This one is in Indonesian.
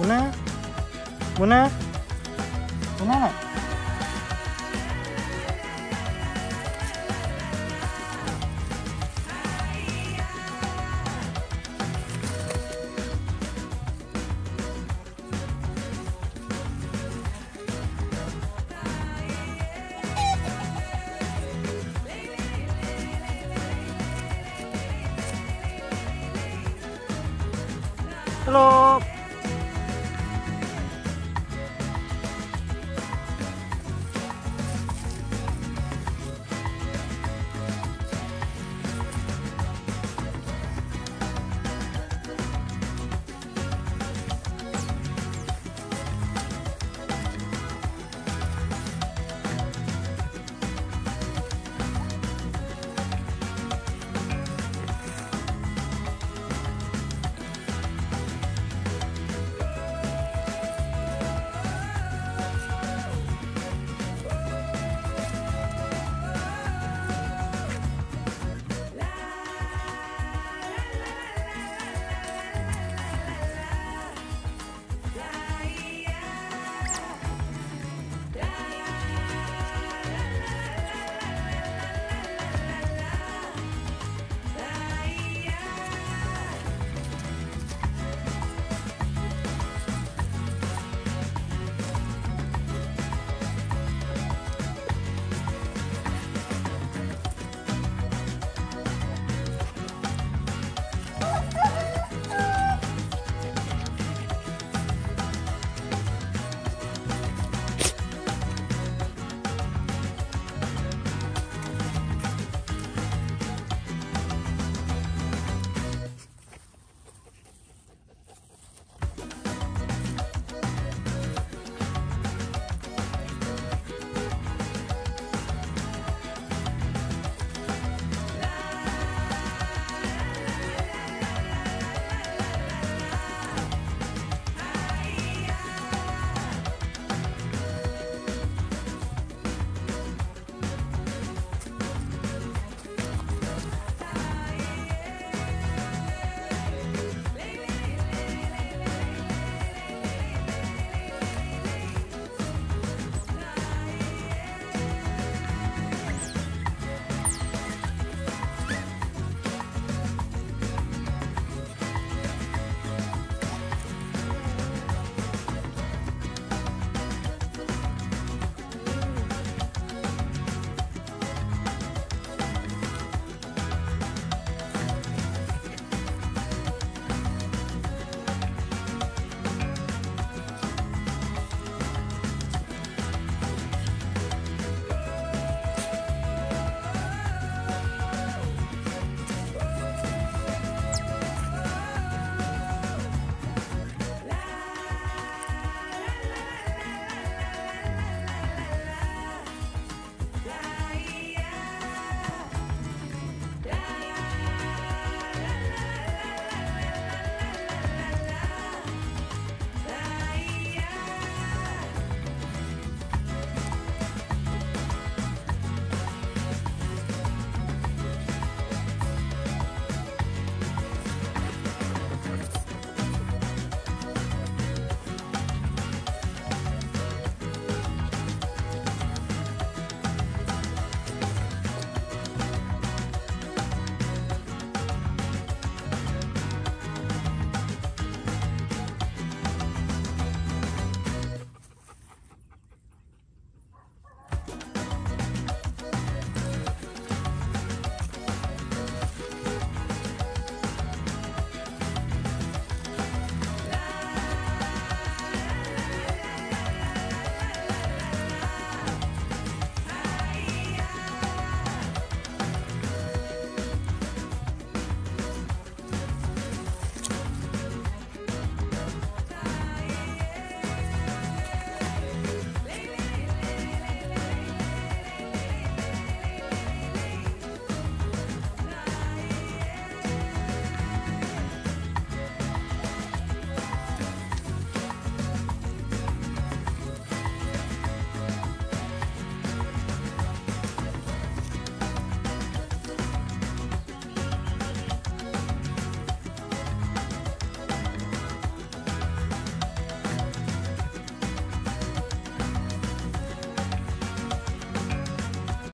Muna. Muna. Muna nak. Halo.